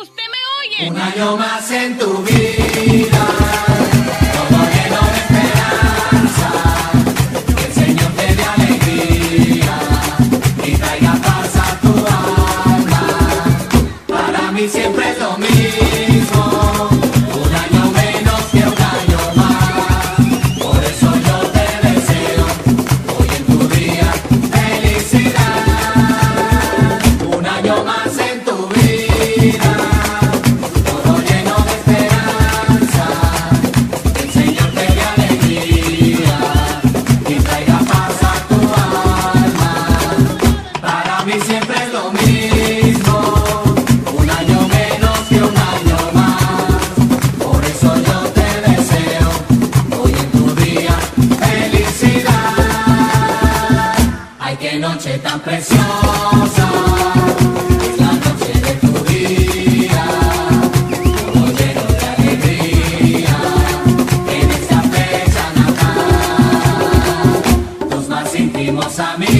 ¿usted me oye? Un año más en tu vida, todo lleno de esperanza. Que el Señor te dé alegría y traiga paz a tu alma. Para mí siempre es lo mismo. Es Lo mismo, un año menos que un año más. Por eso yo te deseo hoy en tu día felicidad. Ay, qué noche tan preciosa, es la noche de tu día. Hoy lleno de alegría en esta fecha natal. Los más íntimos a mí.